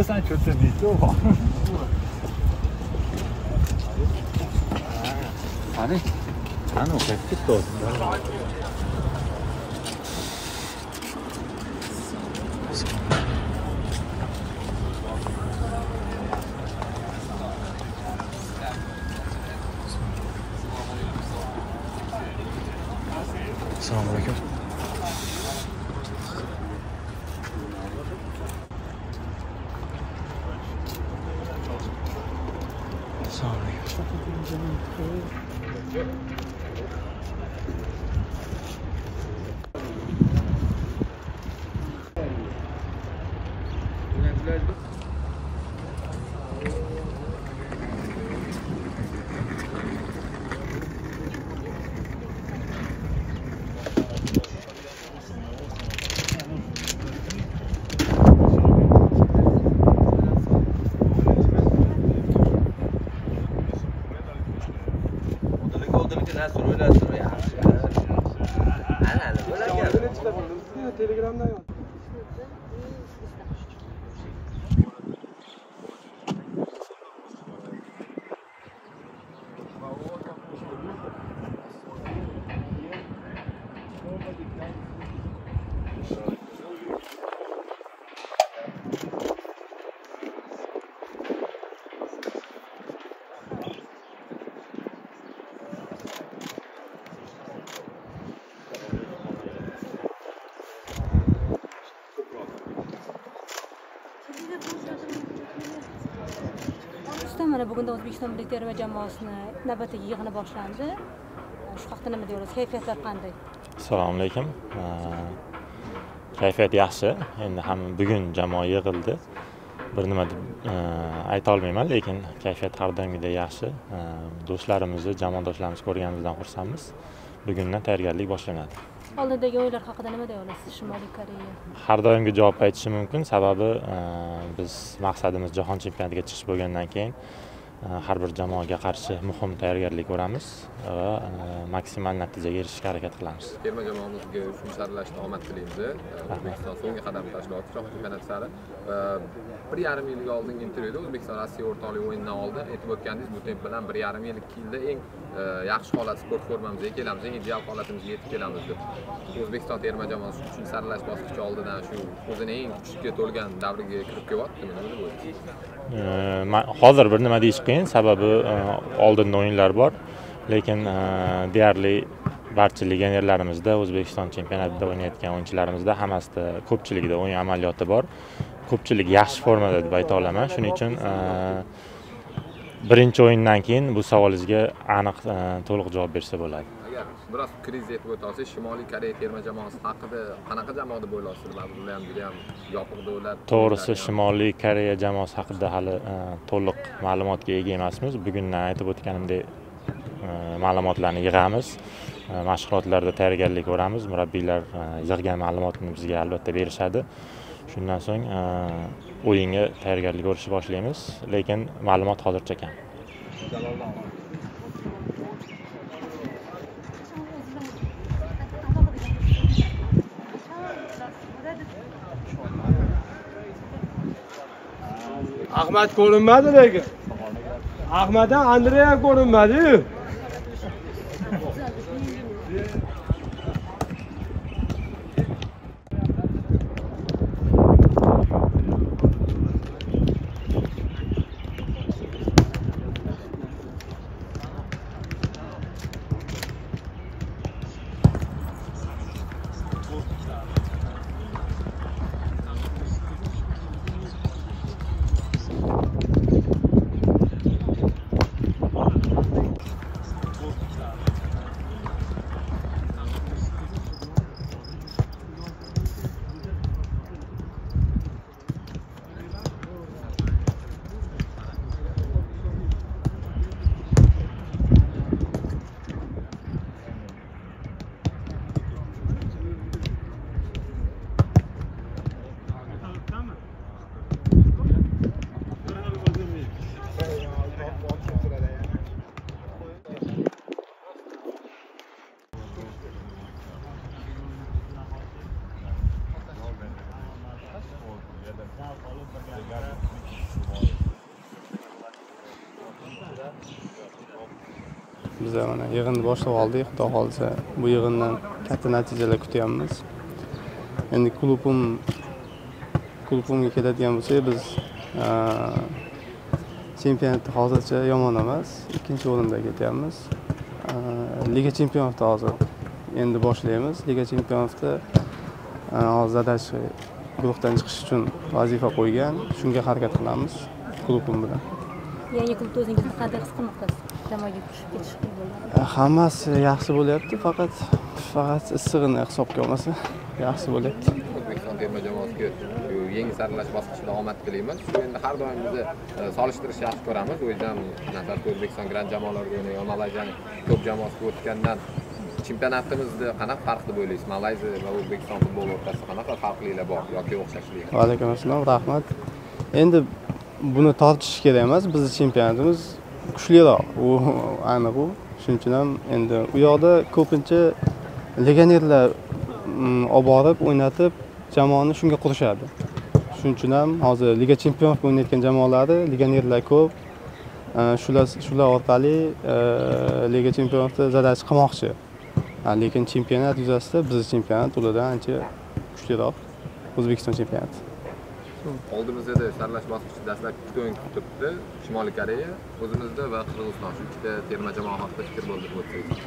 就算觉得你就好。反正，反正我还不懂。 지금 그 قدامي كده ناس ورولة يا عم انا انا بقول لك يا تليجرام ده Thank you. Usta mana bugunda o'zbekiston milliy terma jamoasini navbatdagi yig'ini boshlandi shu haqda nima deya olasiz kayfiyatlar qanday Assalomu alaykum. Kayfiyat yaxshi. Endi ham bugun jamoa yig'ildi. Bir nima deb ayta olmayman, lekin kayfiyat har doimgidek yaxshi. Do'stlarimizni, jamoadoshlarimizni ko'rganimizdan xursandmiz. Bugundan tayyorgarlik boshlanadi. Oldindagi o'yinlar haqida nima deya olasiz shimoliy koreya? Har doimgi javob aytishim mumkin, sababi e, biz maqsadimiz jahon chempionatiga chiqish bo'lgandan keyin e, har bir jamoaga qarshi muhim tayyorgarlik ko'ramiz va e, maksimal natijaga erishishga harakat qilamiz. terma jamoamizga uchinchi saralashda omad tilaymiz. O'zbekiston so'nggi qadamni tashlayapti jahon chempionati sari Va bir yarim yilga oldingi intervyuda o'zbekiston rossiya o'rtoqlik o'yinidan oldin aytib o'tgandingiz bu temp bilan bir yarim yil ikki yilda eng Э, yaxshi holat sport formamizga kelamiz. Eng ideal holatimizga yetib kelamiz deb. O'zbekiston terma jamoasi uchinchi saralash bosqichi oldidan shu o'zini eng kuchga to'lgan davriga kirib kelyaptimi? Nima deb o'ylaysiz? Hozir bir nima deyish qiyin. Sababi e, oldinda o'yinlar bor. Lekin e, deyarli barcha legionerlarimizda o'zbekiston chempionatida o'ynayotgan o'yinchilarimizda hammasida ko'pchiligida o'yin amaliyoti bor. Ko'pchilik yaxshi formada deb ayta olaman. Shuning uchun e, birinchi o'yindan keyin bu savolingizga aniq e, to'liq javob bersa bo'ladi. Agar biroz kriz aytib o'ta olsangiz shimoliy koreya terma jamoasi haqida qanaqa jamoa deb o'ylaysiz ular ham juda ham yopiq davlat to'g'risi shimoliy koreya jamoasi haqida hali e, to'liq ma'lumotga ega emasmiz. Bugundan aytib o'tganimdek e, ma'lumotlarni yig'amiz. Mashg'ulotlarda tayyorgarlik ko'ramiz. Murabbiylar yig'gan ma'lumotni bizga albatta berishadi. Shundan so'ng o'yinga tayyorgarlik ko'rishni boshlaymiz lekin ma'lumot hozircha kam. Ahmad ko'rinmadi lekin. Ahmaddan andrey ham ko'rinmadiyu. Biz mana yig'inni boshlab oldik. Xudo xohlasa bu yig'indan katta natijalar kutyapmiz. Endi klubim klubimga keladigan bo'lsak, biz chempionatda hozircha yomon emas. Ikkinchi o'rinda ketyapmiz. Liga chempionatda hozir endi boshlaymiz. Liga chempionatda hozir zadachi guruhdan chiqish uchun vazifa qo'ygan. Shunga harakat qilamiz klubim bilan. yangi klubda o'zingizni qanday his qilmoqdasiz jamoaga qo'shib ketish bo'lganda hammasi yaxshi bo'lyapti faqat faqat issig'ini hisobga olmasa yaxshi bo'lyapti. O'zbekiston terma jamoasiga yangi saralash bosqichida omad tilaymiz. Shu endi har doim bizni e, solishtirishni yaxshi ko'ramiz. O'zidan nazarda o'zbekiston grand jamoalarga o'ynagan malayziyani top jamoasiga o'tgandan chempionatimizni qanaqa farq deb o'ylaysiz malayziya va o'zbekiston futboli o'rtasida qanaqa farqlilar bor yoki o'xshashlik vaalaykum assalom rahmat. Endi buni tortish kerak emas bizni chempionatimiz kuchliroq u aniq u. Shuning uchun ham endi u yoqda ko'pincha legionerlar mm, olib borib o'ynatib jamoani shunga qurishadi shuning uchun ham hozir liga chempionka o'ynayotgan jamoalari legionerlar ko'p. Э, shular shular orqali э, liga chempionatda zadachi qilmoqchi. Lekin chempionat yuzasida bizni chempionat ulardan ancha kuchliroq. O'zbekiston chempionati. Oldimizda saralash bosqichi dastlabki ikkita o'yin kutib turibdi shimoliy koreya o'zimizda va qirg'iziston. Shu ikkita terma jamoa haqida fikr bildirib o'tsangiz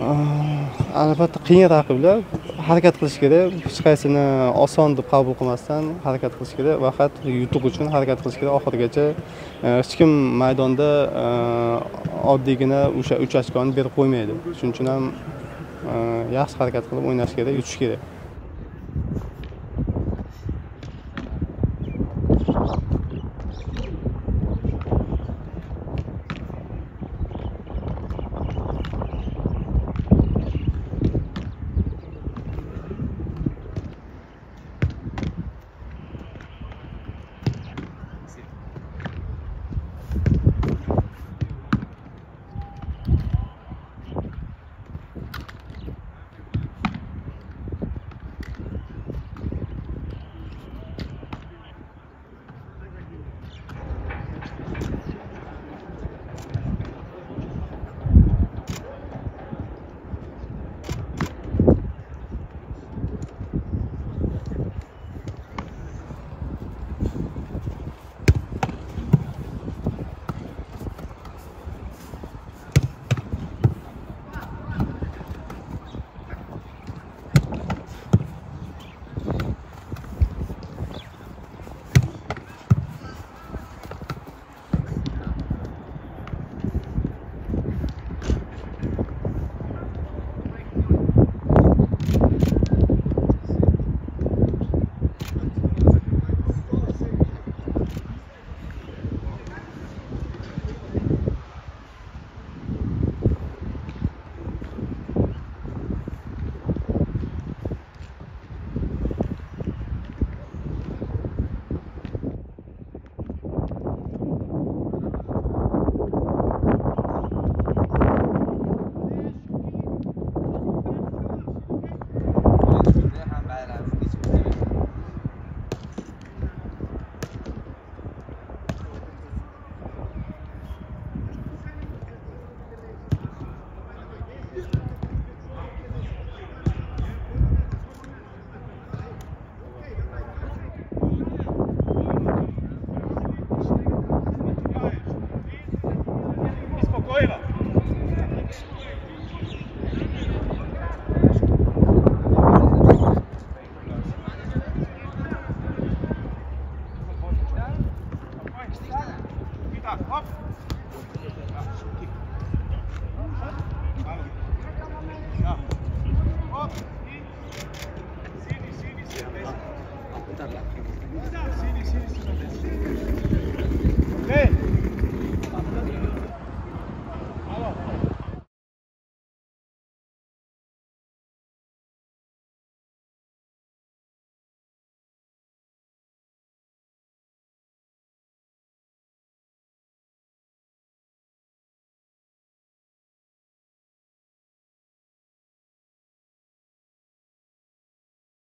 Ah, albatta qiyin raqiblar harakat qilish kerak. Hech qaysini oson deb qabul qilmasdan harakat qilish kerak va faqat yutuq uchun harakat qilish kerak. Oxirigacha eh, hech kim maydonda eh, oddiygina o'sha uch ochkoni berib qo'ymaydi. Shuning uchun ham eh, yaxshi harakat qilib o'ynash kerak yutish kerak Up.